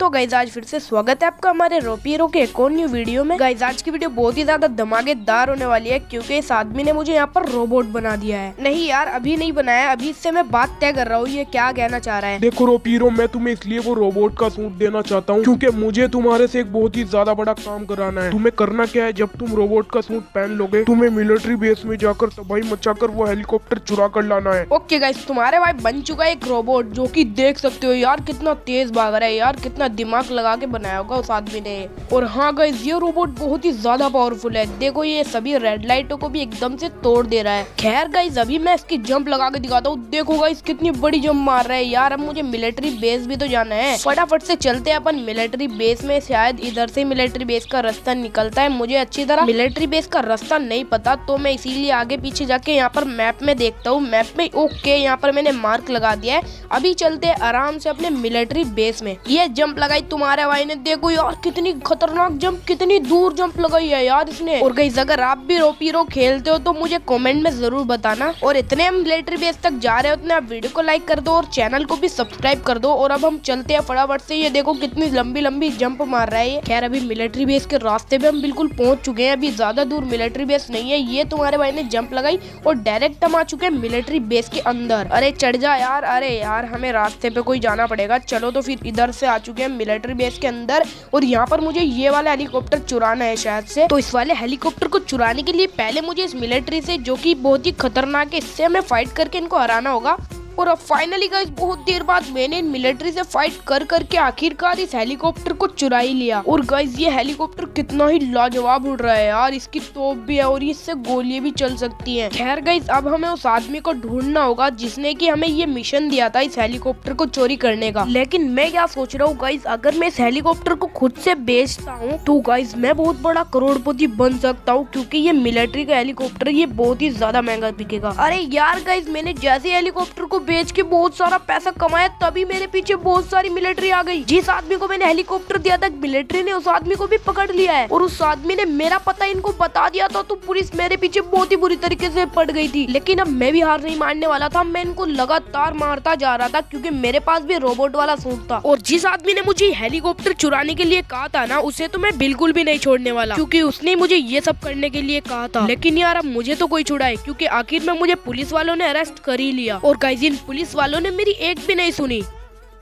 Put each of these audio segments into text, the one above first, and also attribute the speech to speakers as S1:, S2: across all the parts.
S1: तो गाइज़ आज फिर से स्वागत है आपका हमारे रोपीरो के एक और न्यू वीडियो में। गाइज़ आज की वीडियो बहुत ही ज़्यादा धमाकेदार होने वाली है क्योंकि इस आदमी ने मुझे यहाँ पर रोबोट बना दिया है। नहीं यार अभी नहीं बनाया अभी इससे मैं बात तय कर रहा हूँ ये क्या कहना चाह रहा है।
S2: देखो रोपीरो मैं तुम्हें इसलिए वो रोबोट का सूट देना चाहता हूँ क्यूँकी मुझे तुम्हारे से एक बहुत ही ज़्यादा बड़ा काम कराना है। तुम्हें करना क्या है? जब तुम रोबोट का सूट पहन लोगे तुम्हें मिलिट्री बेस में जाकर तबाही मचा कर वो हेलीकॉप्टर चुरा कर लाना है।
S1: ओके गाइज़ तुम्हारे भाई बन चुका है एक रोबोट जो की देख सकते हो यार कितना तेज भाग रहा है यार कितना दिमाग लगा के बनाया होगा उस आदमी ने। और हाँ गाइज़ ये रोबोट बहुत ही ज़्यादा पावरफुल है। देखो ये सभी रेड लाइटों को भी एकदम से तोड़ दे रहा है। खैर गाइज़ अभी मैं इसकी जंप लगा के दिखाता हूँ। देखो गाइज़ कितनी बड़ी जंप मार रहा है यार। अब मुझे मिलिट्री बेस भी तो जाना है। फटाफट से चलते हैं अपन मिलिट्री बेस में। शायद इधर से मिलिट्री बेस का रास्ता निकलता है। मुझे अच्छी तरह मिलिट्री बेस का रास्ता नहीं पता तो मैं इसीलिए आगे पीछे जाके यहाँ पर मैप में देखता हूँ। मैप में ओके यहाँ पर मैंने मार्क लगा दिया है। अभी चलते आराम से अपने मिलिट्री बेस में। ये जंप लगाई तुम्हारे भाई ने। देखो यार, कितनी खतरनाक जंप कितनी दूर जंप लगाई है यार इसने। और गई अगर आप भी रोपीरो खेलते हो तो मुझे कमेंट में ज़रूर बताना। और इतने हम मिलिट्री बेस तक जा रहे हो, उतने आप वीडियो को लाइक कर दो और चैनल को भी सब्सक्राइब कर दो। और अब हम चलते हैं फटाफट से। ये देखो कितनी लंबी लंबी जंप मार रहा है ये। खैर, अभी मिलिट्री बेस के रास्ते पे हम बिल्कुल पहुँच चुके हैं। अभी ज़्यादा दूर मिलिट्री बेस नहीं है। ये तुम्हारे भाई ने जंप लगाई और डायरेक्ट हम आ चुके हैं मिलिट्री बेस के अंदर। अरे चढ़ जा यार। अरे यार, हमें रास्ते पे कोई जाना पड़ेगा। चलो तो फिर इधर से आ चुके हैं। मिलिट्री बेस के अंदर और यहाँ पर मुझे ये वाला हेलीकॉप्टर चुराना है शायद से। तो इस वाले हेलीकॉप्टर को चुराने के लिए पहले मुझे इस मिलिट्री से, जो कि बहुत ही खतरनाक है, इससे हमें फाइट करके इनको हराना होगा। और अब फाइनली गाइस बहुत देर बाद मैंने मिलिट्री से फाइट कर करके आखिरकार इस हेलीकॉप्टर को चुरा ही लिया। और गाइस ये हेलीकॉप्टर कितना ही लाजवाब उड़ रहा है यार, इसकी तोप भी है और इससे गोलियाँ भी चल सकती हैं। खैर गाइस अब हमें उस आदमी को ढूंढना होगा जिसने की हमें ये मिशन दिया था इस हेलीकॉप्टर को चोरी करने का। लेकिन मैं क्या सोच रहा हूँ गाइस अगर मैं इस हेलीकॉप्टर को खुद से बेचता हूँ तो गाइस मैं बहुत बड़ा करोड़पति बन सकता हूँ, क्योंकि ये मिलिट्री का हेलीकॉप्टर ये बहुत ही ज़्यादा महँगा बिकेगा। अरे यार गाइस मैंने जैसे हेलीकॉप्टर को बेच के बहुत सारा पैसा कमाया, तभी मेरे पीछे बहुत सारी मिलिट्री आ गई। जिस आदमी को मैंने हेलीकॉप्टर दिया था मिलिट्री ने उस आदमी को भी पकड़ लिया है। और उस आदमी ने मेरा पता इनको बता दिया था तो पुलिस मेरे पीछे बहुत ही बुरी तरीके से पड़ गई थी। लेकिन अब मैं भी हार नहीं मानने वाला था, मैं इनको लगातार मारता जा रहा था, क्योंकि मेरे पास भी रोबोट वाला सूट था। और जिस आदमी ने मुझे हेलीकॉप्टर चुराने के लिए कहा था ना, उसे तो मैं बिल्कुल भी नहीं छोड़ने वाला, क्योंकि उसने मुझे ये सब करने के लिए कहा था। लेकिन यार, अब मुझे तो कोई छुड़ाए, क्योंकि आखिर में मुझे पुलिस वालों ने अरेस्ट कर ही लिया। और गाइजिन पुलिस वालों ने मेरी एक भी नहीं सुनी।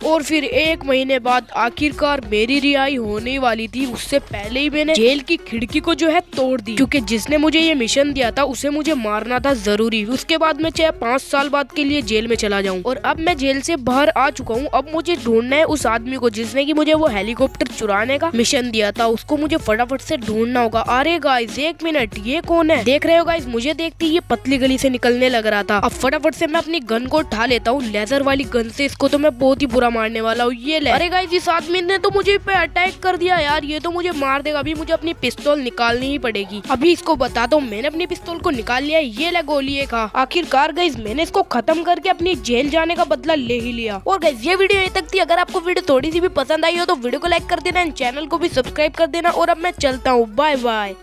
S1: और फिर एक महीने बाद आखिरकार मेरी रिहाई होने वाली थी। उससे पहले ही मैंने जेल की खिड़की को जो है तोड़ दी। क्योंकि जिसने मुझे ये मिशन दिया था, उसे मुझे मारना था ज़रूरी। उसके बाद मैं चाहे पाँच साल बाद के लिए जेल में चला जाऊँ। और अब मैं जेल से बाहर आ चुका हूँ। अब मुझे ढूंढना है उस आदमी को जिसने की मुझे वो हेलीकॉप्टर चुराने का मिशन दिया था। उसको मुझे फटाफट से ढूंढना होगा। अरे गाइज़ एक मिनट ये कौन है? देख रहे हो गाइज़ मुझे देखती ये पतली गली से निकलने लग रहा था। अब फटाफट से मैं अपनी गन को उठा लेता हूँ। लेजर वाली गन से, इसको तो मैं बहुत ही बुरा मारने वाला हूँ ये ले। अरे गाइस इस आदमी ने तो मुझे पे अटैक कर दिया यार ये तो मुझे मार देगा। अभी मुझे अपनी पिस्तौल निकालनी ही पड़ेगी। अभी इसको बता दो मैंने अपनी पिस्तौल को निकाल लिया ये ले गोली एक आखिरकार गाइस मैंने इसको खत्म करके अपनी जेल जाने का बदला ले ही लिया। और गाइस ये वीडियो ये तक थी। अगर आपको वीडियो थोड़ी सी भी पसंद आई हो तो वीडियो को लाइक कर देना चैनल को भी सब्सक्राइब कर देना और अब मैं चलता हूँ। Bye bye